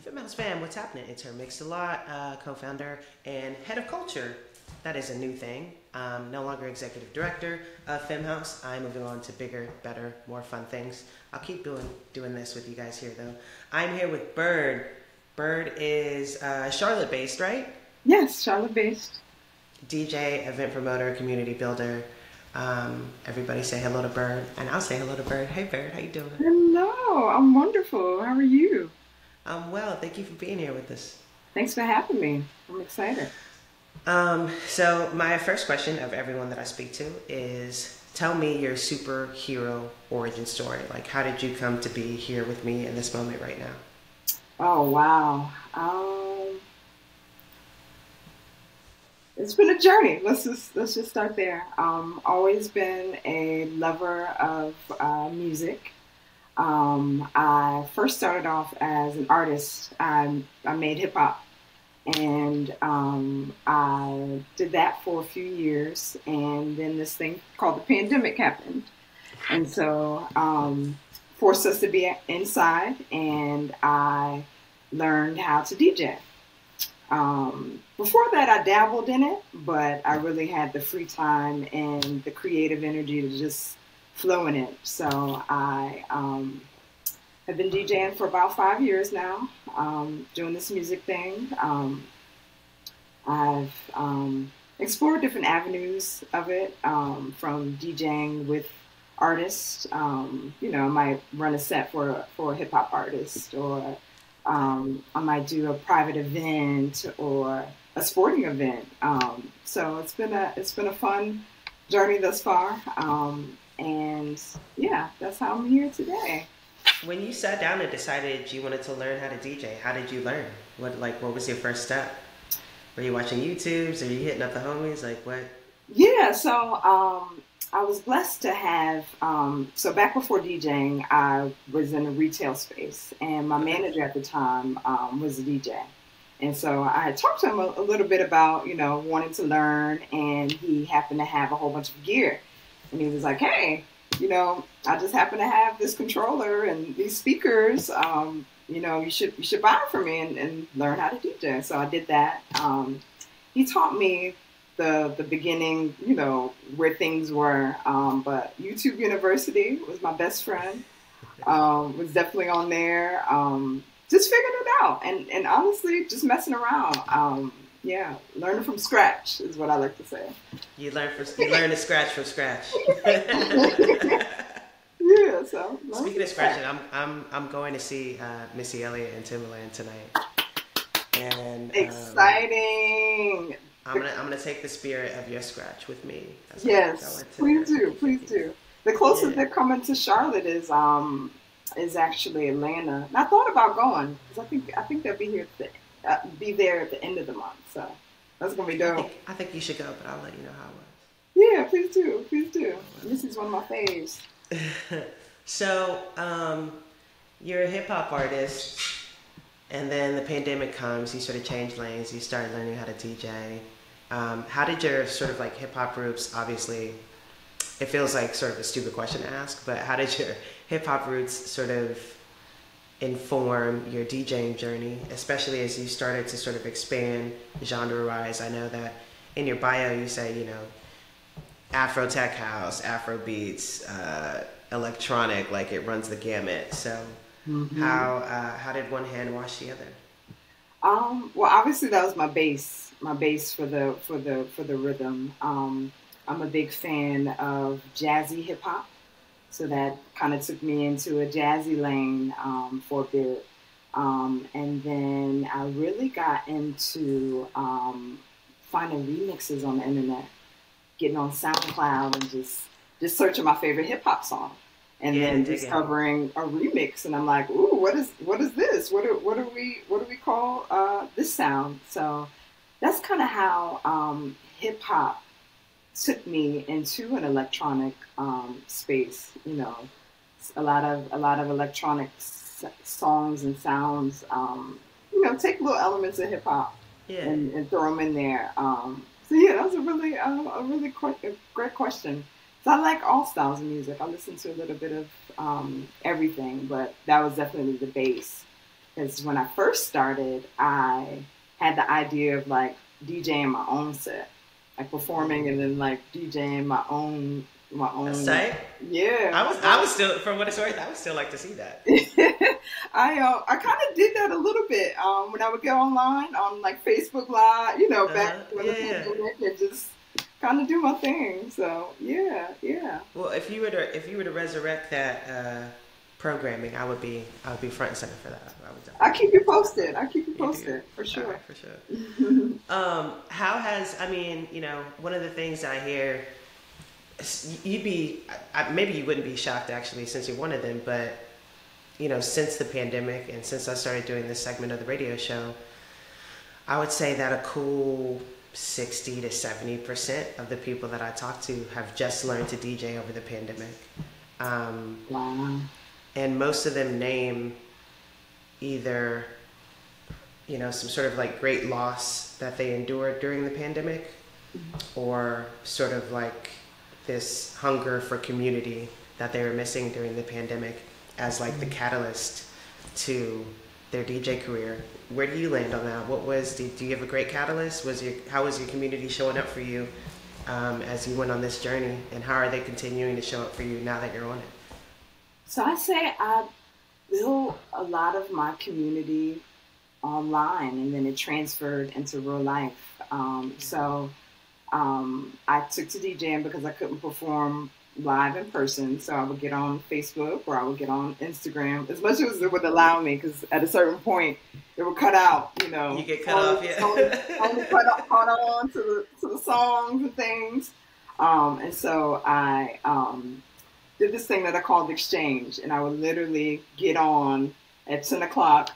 Femme House Fam, what's happening? It's her Mix a Lot, uh, co-founder and head of culture. That is a new thing. Um, no longer executive director of Femme House. I'm moving on to bigger, better, more fun things. I'll keep doing doing this with you guys here though. I'm here with Bird. Bird is uh, Charlotte based, right? Yes, Charlotte based. DJ, event promoter, community builder. Um, everybody say hello to Bird, and I'll say hello to Bird. Hey Bird, how you doing? Hello, I'm wonderful. How are you? I'm well. Thank you for being here with us. Thanks for having me. I'm excited. Um, so my first question of everyone that I speak to is tell me your superhero origin story. Like how did you come to be here with me in this moment right now? Oh wow. Um, it's been a journey. Let's just let's just start there. Um, always been a lover of uh, music. Um, I first started off as an artist. I, I made hip hop. And um, I did that for a few years, and then this thing called the pandemic happened, and so um, forced us to be inside, and I learned how to DJ. Um, before that, I dabbled in it, but I really had the free time and the creative energy to just flow in it. So I um, have been DJing for about five years now, um, doing this music thing. Um, I've um, explored different avenues of it, um, from DJing with artists. Um, you know, I might run a set for for a hip hop artist, or um, I might do a private event or a sporting event. so it's been a it's been a fun journey thus far. And yeah, that's how I'm here today. When you sat down and decided you wanted to learn how to DJ, how did you learn? What like what was your first step? Were you watching YouTubes? Are you hitting up the homies? Like what? Yeah, so um, I was blessed to have. Um, so back before DJing, I was in a retail space, and my manager at the time um, was a DJ. And so I had talked to him a, a, little bit about, you know, wanting to learn, and he happened to have a whole bunch of gear. And he was like, hey, you know, I just happen to have this controller and these speakers. Um, you know, you should you should buy it for me and, and learn how to DJ. So I did that. Um, he taught me the the beginning, you know, where things were. Um, but YouTube University was my best friend. Um, was definitely on there. Um, just figuring it out, and and honestly, just messing around. Yeah, learning from scratch is what I like to say. You learn from you learn to scratch from scratch. yeah. So speaking of scratching, I'm I'm I'm going to see uh, Missy Elliott and Timbaland tonight. And um, exciting. I'm gonna I'm gonna take the spirit of your scratch with me. yes, please do, please do. The closest yeah. they're coming to Charlotte is um is actually Atlanta. And I thought about going because I think I think they'll be here at the, be there at the end of the month. So that's gonna be dope. I think, I think, you should go, but I'll let you know how it was. Yeah, please do, please do. This is one of my faves. so um, you're a hip hop artist and then the pandemic comes, you sort of change lanes, you start learning how to DJ. Um, how did your sort of like hip hop roots, obviously, it feels like sort of a stupid question to ask, but how did your hip hop roots sort of inform your DJing journey, especially as you started to sort of expand genre wise? I know that in your bio you say, you know, Afro tech house, Afro beats, uh, electronic, like it runs the gamut. So Mm-hmm. How uh, how did one hand wash the other? Um, well, obviously that was my base, my base for the for the for the rhythm. Um, I'm a big fan of jazzy hip hop, so that kind of took me into a jazzy lane um, for a bit. Um, and then I really got into um, finding remixes on the internet, getting on SoundCloud and just just searching my favorite hip hop song and yeah, then discovering a remix and I'm like, ooh, what is what is this? What do what do we what do we call uh, this sound? So that's kind of how um, hip hop took me into an electronic um, space. You know, a lot of a lot of electronic s- songs and sounds. Um, you know, take little elements of hip hop yeah. and, and, throw them in there. Um, so yeah, that was a really uh, a really qu- great question. So I like all styles of music. I listen to a little bit of um, everything, but that was definitely the base. because when I first started, I had the idea of like DJing my own set, like performing and then like DJing my own my own. Site? Yeah. I was I was still from what it's worth. I would still like to see that. I uh, I kind of did that a little bit um, when I would go online on like Facebook Live, you know, back uh-huh. when yeah, the pandemic, and just kind of do my thing. So yeah, yeah. Well, if you were to if you were to resurrect that uh, programming, I would be I would be front and center for that. I would. I keep you posted. I keep you posted for sure. Right, for sure. um, how has I mean, you know, one of the things I hear you'd be maybe you wouldn't be shocked actually since you're one of them but you know since the pandemic and since i started doing this segment of the radio show i would say that a cool 60 to 70 percent of the people that i talk to have just learned to dj over the pandemic um, wow. And most of them name either you know some sort of like great loss that they endured during the pandemic mm-hmm. or sort of like this hunger for community that they were missing during the pandemic as like the catalyst to their DJ career. Where do you land on that? What was do, do you have a great catalyst? Was your how was your community showing up for you um, as you went on this journey, and how are they continuing to show up for you now that you're on it? So I say I built a lot of my community online, and then it transferred into real life. Um, so um, I took to DJing because I couldn't perform live in person, so I would get on Facebook or I would get on Instagram as much as it would allow me. Because at a certain point, it would cut out. You know, you get cut only, off, yeah. only, only cut, cut on to the to the songs and things. Um, and so I um, did this thing that I called exchange, and I would literally get on at ten o'clock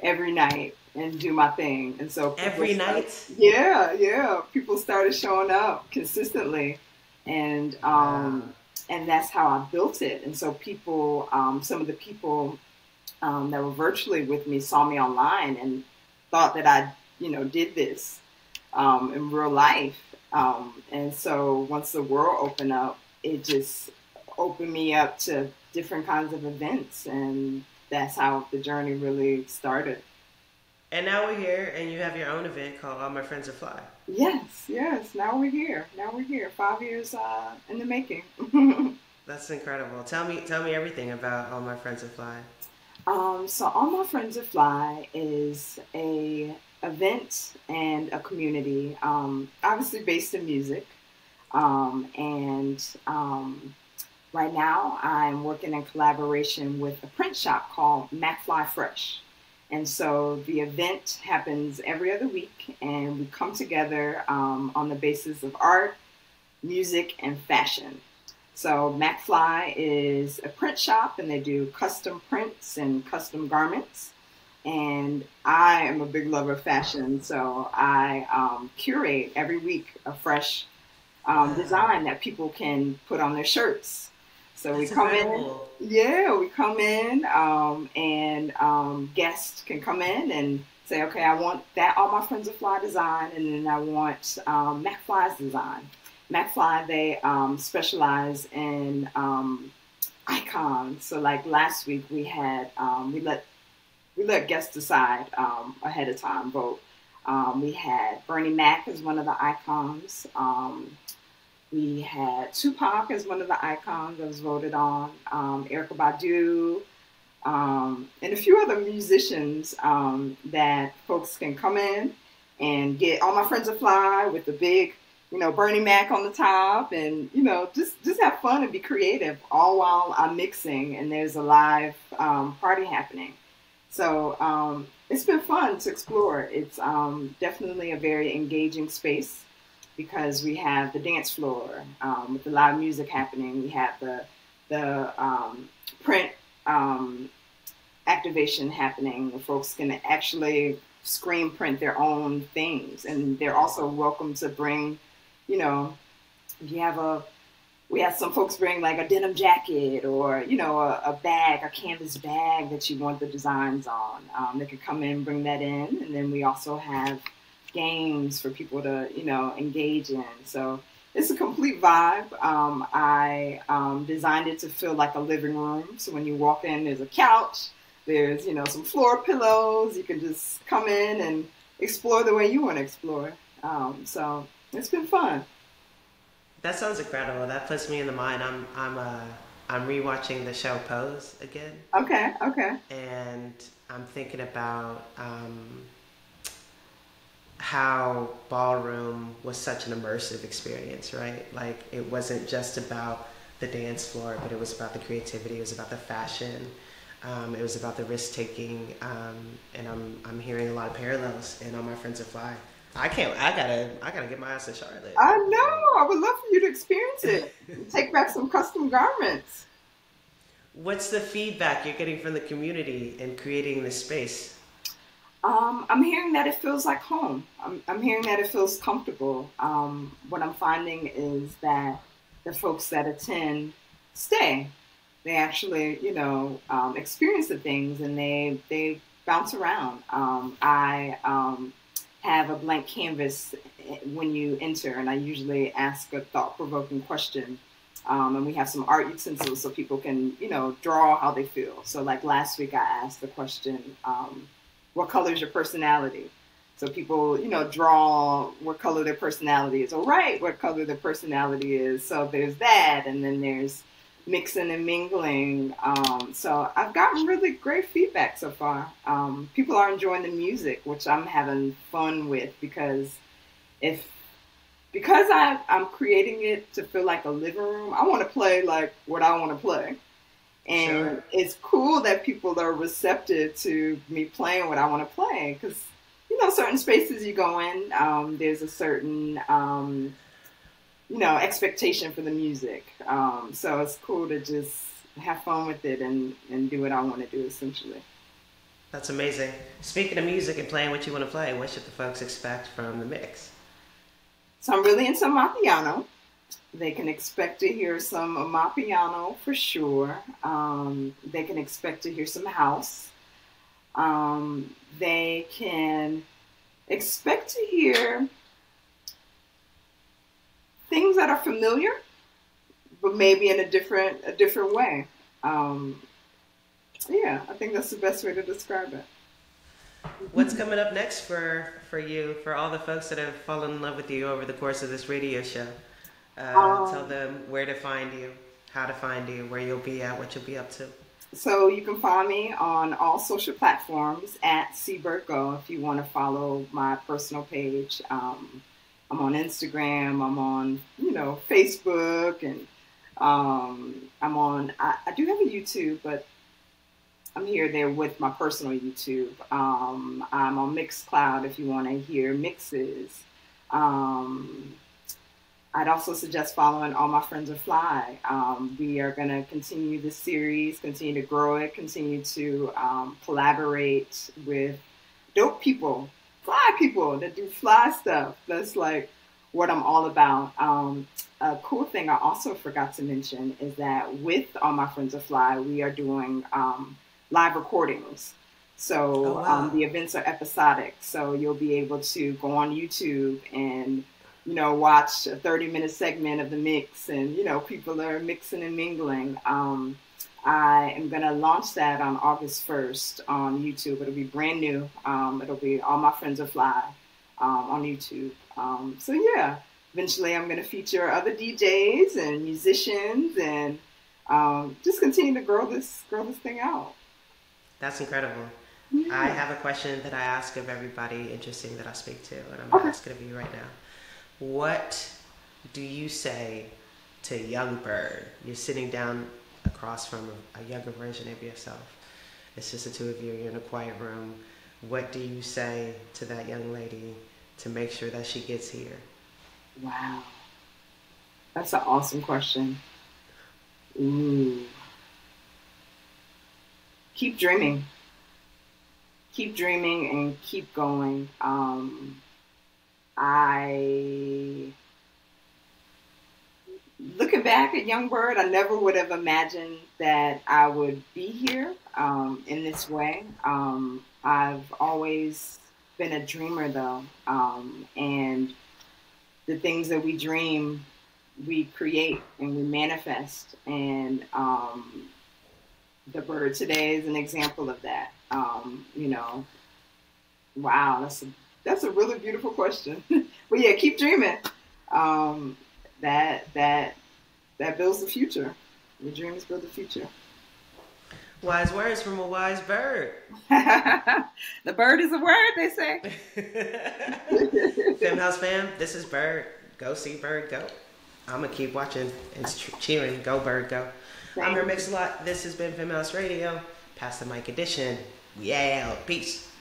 every night and do my thing. And so every started, night, yeah, yeah, people started showing up consistently, and um, and that's how I built it. And so people, um, some of the people um, that were virtually with me saw me online and thought that I, you know, did this um, in real life. Um, and so once the world opened up, it just opened me up to different kinds of events, and that's how the journey really started. And now we're here, and you have your own event called All My Friends Are Fly. Yes, yes. Now we're here. Now we're here. Five years uh, in the making. That's incredible. Tell me, tell me everything about All My Friends Are Fly. Um, so All My Friends Are Fly is a event and a community, um, obviously based in music, um, and um, right now I'm working in collaboration with a print shop called MacFly Fresh. And so the event happens every other week, and we come together um, on the basis of art, music, and fashion. So MacFly is a print shop, and they do custom prints and custom garments. And I am a big lover of fashion, so I um, curate every week a fresh um, design that people can put on their shirts so That's we come incredible. in, yeah, we come in, um, and um, guests can come in and say, okay, I want that all my friends are fly design, and then I want um, MacFly's design. MacFly, they um, specialize in um, icons. So like last week, we had um, we let we let guests decide um, ahead of time vote. Um, we had Bernie Mac as one of the icons. We had Tupac as one of the icons that was voted on, um, Erykah Badu, um, and a few other musicians um, that folks can come in and get. All my friends are fly with the big, you know, Bernie Mac on the top, and you know, just just have fun and be creative, all while I'm mixing and there's a live um, party happening. So um, it's been fun to explore. It's um, definitely a very engaging space because we have the dance floor um, with the live music happening. We have the the um, print um, activation happening where folks can actually screen print their own things, and they're also welcome to bring, you know, if you have a we have some folks bring like a denim jacket or you know a, a bag, a canvas bag that you want the designs on. Um, they can come in and bring that in, and then we also have games for people to, you know, engage in. So it's a complete vibe. Um, I um, designed it to feel like a living room. So when you walk in, there's a couch, There's, you know, some floor pillows. You can just come in and explore the way you want to explore. Um, so it's been fun. That sounds incredible. That puts me in the mind. I'm I'm uh I'm rewatching the show Pose again. Okay, okay. And I'm thinking about um, how ballroom was such an immersive experience, right? Like it wasn't just about the dance floor, but it was about the creativity. It was about the fashion. Um, it was about the risk taking, um, and I'm I'm hearing a lot of parallels in All My Friends Are Fly. I can't. I gotta. I gotta get my ass to Charlotte. I know. I would love for you to experience it. Take back some custom garments. What's the feedback you're getting from the community in creating this space? Um, I'm hearing that it feels like home. I'm, I'm hearing that it feels comfortable. Um, what I'm finding is that the folks that attend stay. They actually, you know, um, experience the things and they they bounce around. Um, I um, have a blank canvas when you enter, and I usually ask a thought provoking question. Um, and we have some art utensils so people can, you know, draw how they feel. So, like last week, I asked the question, "What color is your personality?" So people, you know, draw what color their personality is, or write what color their personality is. So there's that, and then there's mixing and mingling. Um, so I've gotten really great feedback so far. Um, people are enjoying the music, which I'm having fun with because if because I, I'm creating it to feel like a living room, I want to play like what I want to play. And sure. it's cool that people are receptive to me playing what I want to play because, you know, certain spaces you go in, um, there's a certain um, you know, expectation for the music. Um, so it's cool to just have fun with it and, and do what I want to do essentially. That's amazing. Speaking of music and playing what you want to play, what should the folks expect from the mix? So I'm really into Amapiano. They can expect to hear some Amapiano for sure. Um, they can expect to hear some house. Um, they can expect to hear things that are familiar, but maybe in a different a different way. Um, yeah, I think that's the best way to describe it. What's coming up next for for you? For all the folks that have fallen in love with you over the course of this radio show, uh, um, tell them where to find you, how to find you, where you'll be at, what you'll be up to. So you can find me on all social platforms at Go if you want to follow my personal page. Um, I'm on Instagram. I'm on, you know, Facebook, and um, I'm on. I, I, do have a YouTube, but I'm here there with my personal YouTube. Um, I'm on Mixcloud if you want to hear mixes. Um, I'd also suggest following All My Friends Are Fly. Um, we are going to continue this series, continue to grow it, continue to um, collaborate with dope people fly people that do fly stuff. That's like what I'm all about. Um, a cool thing I also forgot to mention is that with All My Friends Are Fly, we are doing um, live recordings. So oh, wow. um, the events are episodic. So you'll be able to go on YouTube and you know watch a 30 minute segment of the mix, and you know people are mixing and mingling. Um, I am going to launch that on August 1st on YouTube. It'll be brand new. Um, it'll be All My Friends Are Fly um, on YouTube. Um, so, yeah, eventually I'm going to feature other DJs and musicians and um, just continue to grow this, grow this thing out. That's incredible. Yeah. I have a question that I ask of everybody interesting that I speak to, and I'm okay. asking of you right now. What do you say to young bird? You're sitting down across from a, younger version of yourself. It's just the two of you. You're in a quiet room. What do you say to that young lady to make sure that she gets here? Wow. That's an awesome question. Ooh. Keep dreaming. Keep dreaming and keep going. Um, I looking back at Young Bird, I never would have imagined that I would be here um, in this way. Um, I've always been a dreamer, though, um, and the things that we dream, we create and we manifest. And um, the bird today is an example of that. Um, you know, wow, that's a that's a really beautiful question. but yeah, keep dreaming. Um, that that that builds the future. Your dreams build the future. Wise words from a wise bird. the bird is a word, they say. Femme House fam, this is Bird. Go see Bird go. I'm gonna keep watching and cheering. Go Bird go. Thank I'm your mix a lot. This has been Femme House Radio. Pass the mic edition. Yeah, peace.